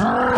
Ah!